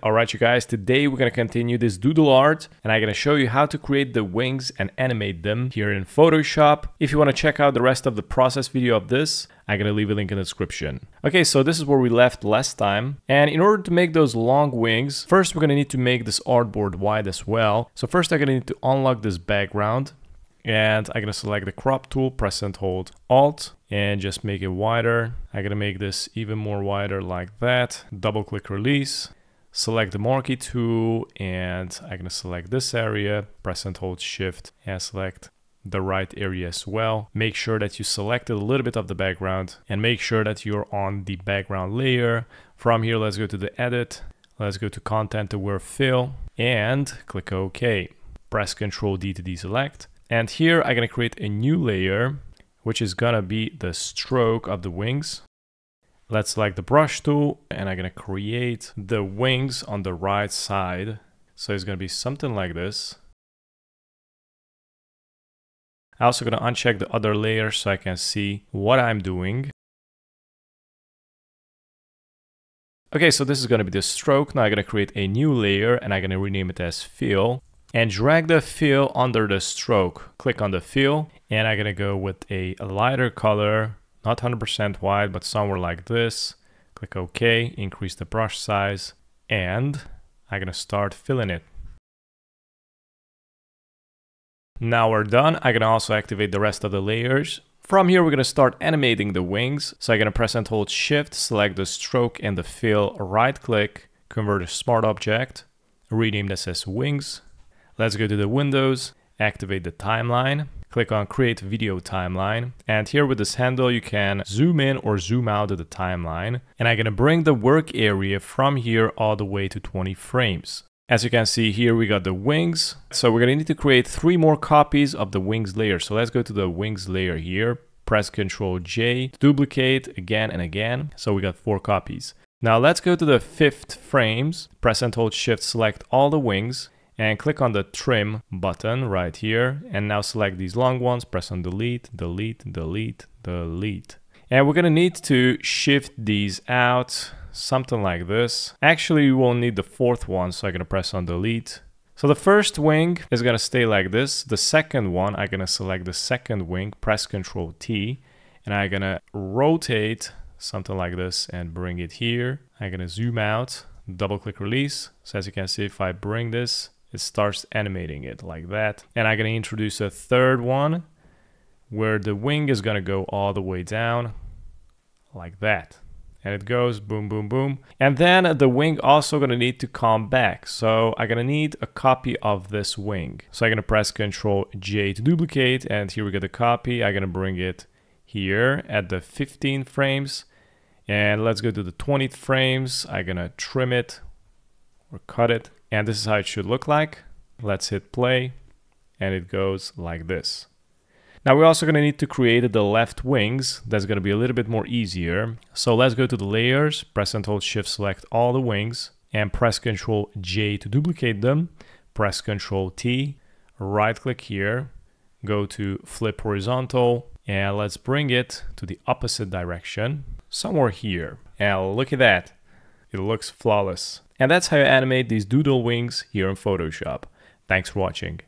Alright you guys, today we're to continue this doodle art and I'm to show you how to create the wings and animate them here in Photoshop. If you want to check out the rest of the process video of this, I'm to leave a link in the description. Okay, so this is where we left last time. And in order to make those long wings, first we're to need to make this artboard wide as well. So first I'm to need to unlock this background and I'm gonna select the crop tool, press and hold Alt, and just make it wider. I'm gonna make this even more wider like that. Double click release, select the marquee tool, and I'm gonna select this area, press and hold Shift, and select the right area as well. Make sure that you selected a little bit of the background and make sure that you're on the background layer. From here, let's go to the edit. Let's go to content aware fill and click OK. Press Ctrl D to deselect and here I'm gonna create a new layer, which is gonna be the stroke of the wings. Let's select the brush tool and I'm gonna create the wings on the right side. So it's gonna be something like this. I'm also gonna uncheck the other layer so I can see what I'm doing. Okay, so this is gonna be the stroke. Now I'm gonna create a new layer and I'm gonna rename it as fill and drag the fill under the stroke. Click on the fill and I'm gonna go with a lighter color, not 100% wide, but somewhere like this. Click OK, increase the brush size, and I'm gonna start filling it. Now we're done. I'm gonna also activate the rest of the layers. From here, we're gonna start animating the wings. So I'm gonna press and hold Shift, select the stroke and the fill, right click, convert to smart object, rename this as wings, Let's go to the windows, activate the timeline, click on create video timeline. And here with this handle, you can zoom in or zoom out of the timeline. And I'm gonna bring the work area from here all the way to 20 frames. As you can see here, we got the wings. So we're gonna need to create three more copies of the wings layer. So let's go to the wings layer here, press Ctrl J, duplicate again and again. So we got four copies. Now let's go to the fifth frames, press and hold shift, select all the wings and click on the trim button right here. And now select these long ones. Press on delete delete delete delete. And we're gonna need to shift these out something like this. Actually we won't need the fourth one so I'm gonna press on delete. So the first wing is gonna stay like this. The second one I'm gonna select the second wing press ctrl T. And I'm gonna rotate something like this and bring it here. I'm gonna zoom out double click release. So as you can see if I bring this it starts animating it like that. And I'm gonna introduce a third one where the wing is gonna go all the way down like that. And it goes boom, boom, boom. And then the wing also gonna need to come back. So I'm gonna need a copy of this wing. So I'm gonna press Control J to duplicate and here we get the copy. I'm gonna bring it here at the 15 frames. And let's go to the 20 frames. I'm gonna trim it or cut it and this is how it should look like. Let's hit play and it goes like this. Now we're also going to need to create the left wings. That's going to be a little bit more easier. So let's go to the layers, press and hold shift select all the wings and press Ctrl J to duplicate them. Press Ctrl T, right click here, go to flip horizontal and let's bring it to the opposite direction, somewhere here. And look at that, it looks flawless. And that's how you animate these doodle wings here in Photoshop. Thanks for watching.